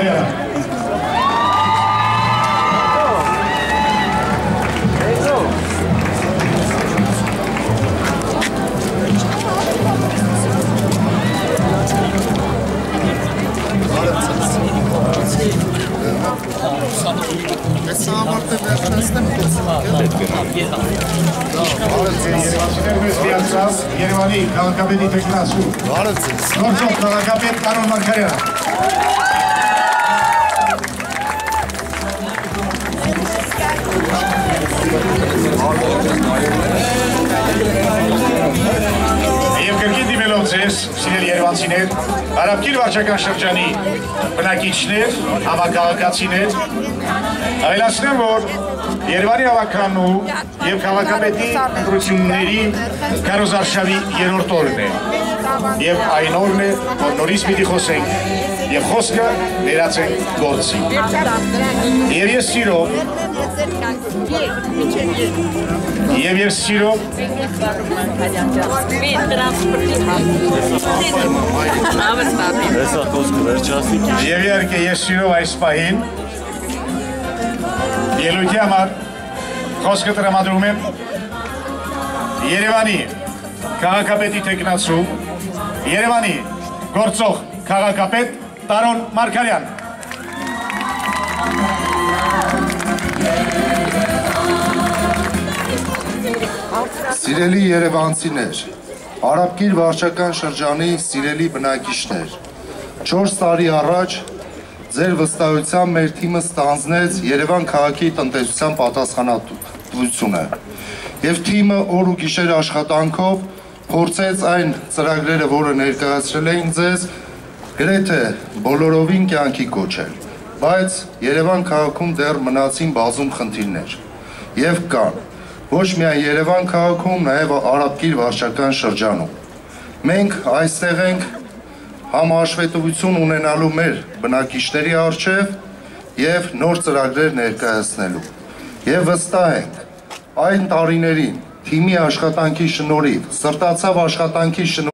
Մարգարյանը։ Երևանցիներ մեզ միացավ Երևանի քաղաքապետի տեխնասու։ Բարև ձեզ։ Գործող քաղաքապետ Կարոլ Մարգարյանը։ Եվ կրկին դիմելով ձեզ, սիրել երևանցիներ, Արաբկիր վարչական շրջանի բնակիչներ, համակաղակացիներ, ավելացնեմ, որ Երևանի հավաքանու եւ քաղաքապետի ընտրությունների կարոզարշավի երրորդ օրն է։ Եվ այն օրն է, որ նորից պիտի խոսենք եւ խոսքը ներածենք գործի։ Եվ ես սիրով եւ ես սիրով Հեսա խոսքը վերջացի։ Եվ իհարկե ես սիրով այս պահին ելույթի համար խոսքը տրամադրում եմ Երևանի քաղաքապետի տեխնացու Երևանի գործող քաղաքապետ Տարոն Մարգարյան Սիրելի երևանցիներ, Արաբկիր վարչական շրջանի սիրելի բնակիչներ, 4 տարի առաջ ձեր վստահությամբ մեր թիմը ստանձնեց Երևան քաղաքի տնտեսության պատասխանատվությունը։ Եվ թիմը օր ու գիշեր աշխատանքով փորձեց այն ծրագրերը, որը ներկայացրել էին ձեզ, գրեթե բոլորովին կյանքի կոչել։ Բայց Երևան քաղաքում դեռ մնացին բազում խնդիրներ։ Եվ կան ոչ միայն Երևան քաղաքում, նաև Արաբկիր վարչական շրջանում։ Մենք այստեղ ենք համահաշվետվություն ունենալու մեր բնակիչների առջև եւ նոր ծրագրեր ներկայացնելու։ Եվ վստահ ենք, այն տարիներին թիմի աշխատանքի շնորհիվ, սրտացավ աշխատանքի շնորհիվ